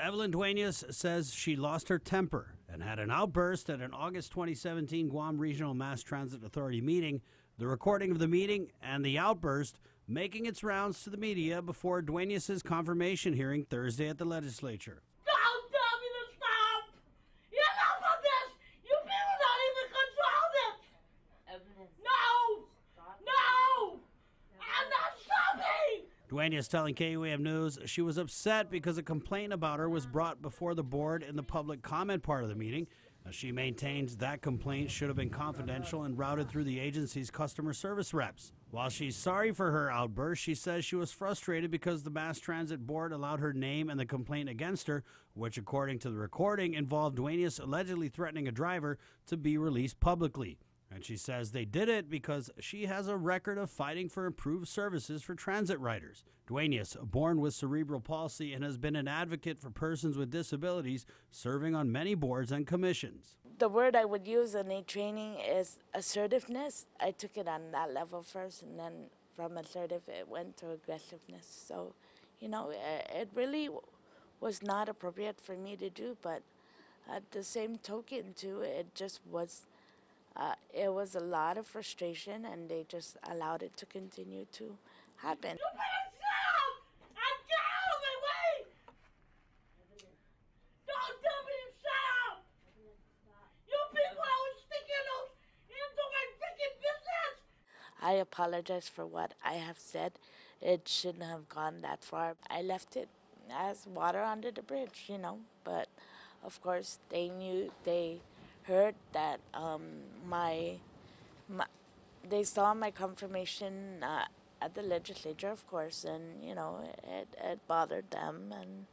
Evelyn Duenas says she lost her temper and had an outburst at an August 2017 Guam Regional Mass Transit Authority meeting. The recording of the meeting and the outburst making its rounds to the media before Duenas' confirmation hearing Thursday at the legislature. Don't tell me to stop! Enough of this! You people don't even control this! No! No! I'm not stopping! Duenas telling KUAM News she was upset because a complaint about her was brought before the board in the public comment part of the meeting. She maintains that complaint should have been confidential and routed through the agency's customer service reps. While she's sorry for her outburst, she says she was frustrated because the Mass Transit Board allowed her name and the complaint against her, which, according to the recording, involved Duenas allegedly threatening a driver to be released publicly. And she says they did it because she has a record of fighting for improved services for transit riders. Duenas, born with cerebral palsy and has been an advocate for persons with disabilities, serving on many boards and commissions. The word I would use in a training is assertiveness. I took it on that level first, and then from assertive, it went to aggressiveness. So, you know, it, it really was not appropriate for me to do, but at the same token, too, it just was uh, it was a lot of frustration, and they just allowed it to continue to happen. You better stop! And get out of my way! Don't tell me to shut up! You people are sticking those into my freaking business! I apologize for what I have said. It shouldn't have gone that far. I left it as water under the bridge, you know. But of course, they knew they heard that um, my, my they saw my confirmation uh, at the legislature, of course, and you know it, it bothered them, and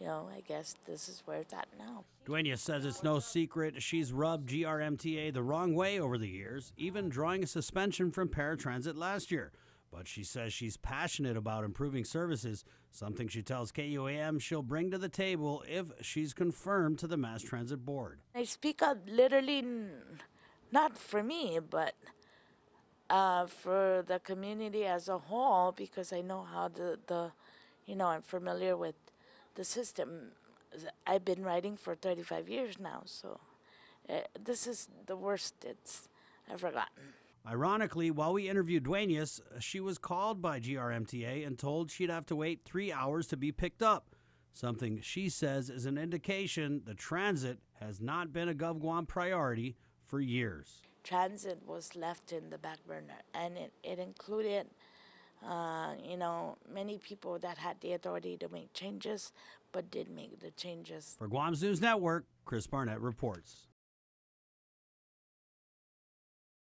you know I guess this is where it's at now. Duenas says it's no secret she's rubbed GRMTA the wrong way over the years, even drawing a suspension from paratransit last year. But she says she's passionate about improving services, something she tells KUAM she'll bring to the table if she's confirmed to the Mass Transit Board. I speak out literally not for me, but uh, for the community as a whole because I know how the, the you know, I'm familiar with the system. I've been writing for 35 years now, so uh, this is the worst it's ever gotten. Ironically, while we interviewed Duenas, she was called by GRMTA and told she'd have to wait three hours to be picked up. Something she says is an indication the transit has not been a GovGuam priority for years. Transit was left in the back burner, and it, it included, uh, you know, many people that had the authority to make changes, but did make the changes. For Guam's News Network, Chris Barnett reports.